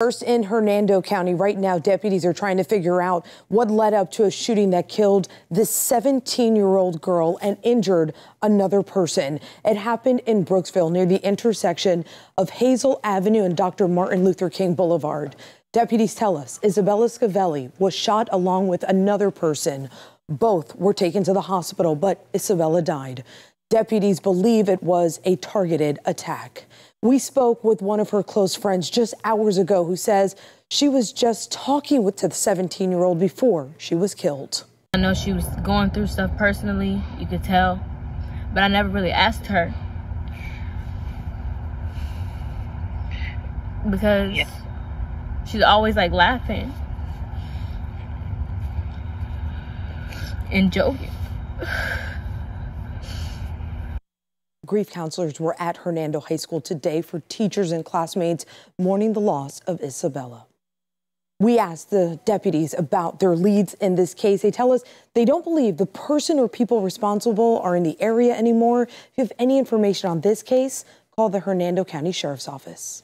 First in Hernando County, right now, deputies are trying to figure out what led up to a shooting that killed this 17 year old girl and injured another person. It happened in Brooksville near the intersection of Hazel Avenue and Dr. Martin Luther King Boulevard. Deputies tell us Isabella Scavelli was shot along with another person. Both were taken to the hospital, but Isabella died. Deputies believe it was a targeted attack. We spoke with one of her close friends just hours ago who says she was just talking with the 17 year old before she was killed. I know she was going through stuff personally, you could tell, but I never really asked her. Because yeah. she's always like laughing and joking. Grief counselors were at Hernando High School today for teachers and classmates mourning the loss of Isabella. We asked the deputies about their leads in this case. They tell us they don't believe the person or people responsible are in the area anymore. If you have any information on this case, call the Hernando County Sheriff's Office.